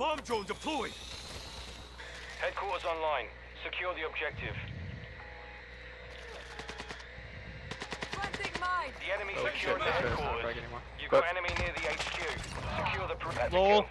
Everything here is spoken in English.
Bomb drone deployed! Headquarters online. Secure the objective. Planting mine! The enemy Oh, secured shit, the headquarters. You've got enemy near the HQ. Secure the perimeter.